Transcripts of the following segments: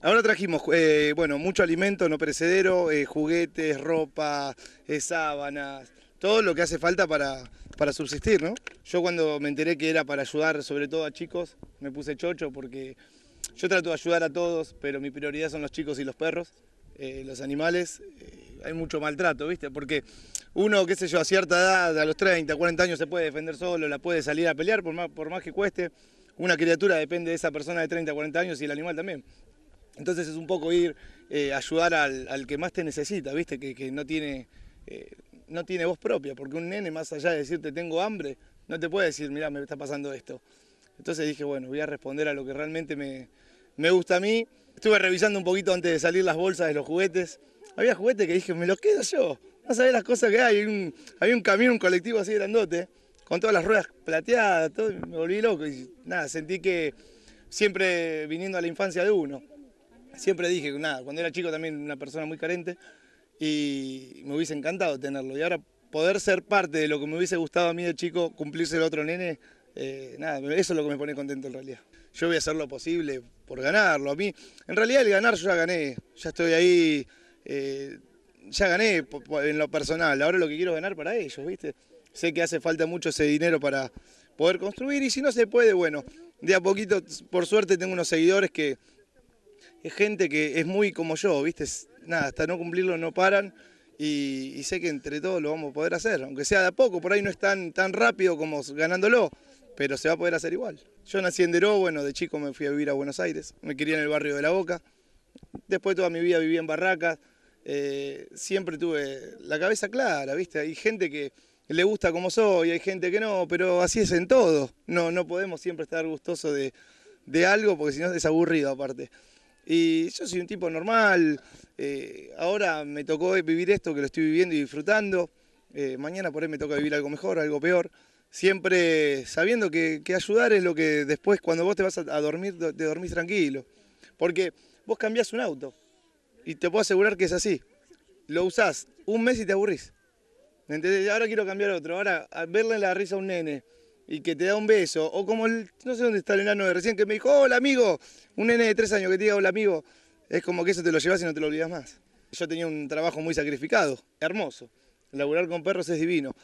Ahora trajimos, eh, bueno, mucho alimento no perecedero, eh, juguetes, ropa, eh, sábanas, todo lo que hace falta para, para subsistir, ¿no? Yo cuando me enteré que era para ayudar sobre todo a chicos, me puse chocho porque yo trato de ayudar a todos, pero mi prioridad son los chicos y los perros, los animales, hay mucho maltrato, ¿viste? Porque uno, qué sé yo, a cierta edad, a los 30, 40 años se puede defender solo, la puede salir a pelear por más, por más que cueste. Una criatura depende de esa persona de 30, 40 años y el animal también. Entonces es un poco ir eh, ayudar al, que más te necesita, ¿viste? Que, no, tiene, eh, no tiene voz propia, porque un nene más allá de decirte tengo hambre, no te puede decir, mira, me está pasando esto. Entonces dije, bueno, voy a responder a lo que realmente me, me gusta a mí. Estuve revisando un poquito antes de salir las bolsas de los juguetes. Había juguetes que dije, me los quedo yo. No sabés las cosas que hay. Un, había un camión, un colectivo así grandote, con todas las ruedas plateadas, todo, me volví loco. Y nada, sentí que siempre viniendo a la infancia de uno, siempre dije nada, cuando era chico también una persona muy carente y me hubiese encantado tenerlo. Y ahora poder ser parte de lo que me hubiese gustado a mí de chico, cumplirse el otro nene, eh, nada, eso es lo que me pone contento en realidad. Yo voy a hacer lo posible por ganarlo. A mí, en realidad el ganar yo ya gané, ya estoy ahí. Eh, ya gané en lo personal, ahora lo que quiero es ganar para ellos, ¿viste? Sé que hace falta mucho ese dinero para poder construir y si no se puede, bueno, de a poquito, por suerte tengo unos seguidores que es gente que es muy como yo, ¿viste? Nada, hasta no cumplirlo no paran y, sé que entre todos lo vamos a poder hacer, aunque sea de a poco, por ahí no es tan, rápido como ganándolo, pero se va a poder hacer igual. Yo nací en Deró, bueno, de chico me fui a vivir a Buenos Aires, me quería en el barrio de La Boca, después toda mi vida viví en Barracas, eh, siempre tuve la cabeza clara, ¿viste? Hay gente que le gusta como soy, hay gente que no, pero así es en todo. No, no podemos siempre estar gustosos de, algo porque si no es aburrido aparte. Y yo soy un tipo normal, eh, ahora me tocó vivir esto que lo estoy viviendo y disfrutando, eh, mañana por ahí me toca vivir algo mejor, algo peor, siempre sabiendo que, ayudar es lo que después cuando vos te vas a, dormir, te dormís tranquilo. Porque vos cambiás un auto, y te puedo asegurar que es así. Lo usás un mes y te aburrís. ¿Me Ahora quiero cambiar otro. Ahora, verle la risa a un nene y que te da un beso, o como el, no sé dónde está el enano de recién que me dijo, hola amigo, un nene de tres años que te diga hola amigo, es como que eso te lo llevas y no te lo olvidas más. Yo tenía un trabajo muy sacrificado, hermoso. Laburar con perros es divino.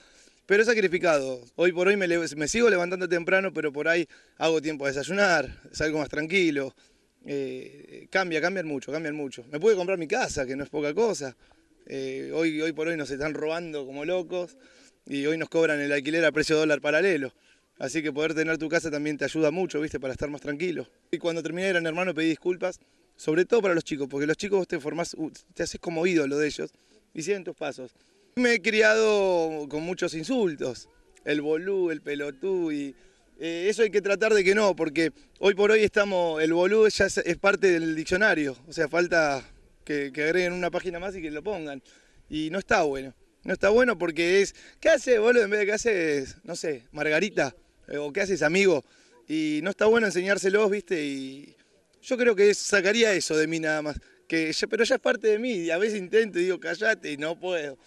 Pero es sacrificado. Hoy por hoy me, sigo levantando temprano, pero por ahí hago tiempo a desayunar, salgo más tranquilo, eh, cambia, cambian mucho, cambian mucho. Me pude comprar mi casa, que no es poca cosa. Eh, hoy, hoy por hoy nos están robando como locos y hoy nos cobran el alquiler a precio dólar paralelo. Así que poder tener tu casa también te ayuda mucho, ¿viste? Para estar más tranquilo. Y cuando terminé Gran Hermano pedí disculpas, sobre todo para los chicos, porque los chicos vos te formás, te haces como ídolo de ellos y siguen tus pasos. Me he criado con muchos insultos, el bolú, el pelotú y eh, eso hay que tratar de que no, porque hoy por hoy estamos, el boludo ya es, parte del diccionario, o sea, falta que, agreguen una página más y que lo pongan. Y no está bueno, no está bueno porque es, ¿qué haces boludo? En vez de qué haces, no sé, Margarita, eh, o qué haces amigo. Y no está bueno enseñárselos, viste, y yo creo que sacaría eso de mí nada más. Que pero ya es parte de mí, y a veces intento y digo, callate y no puedo.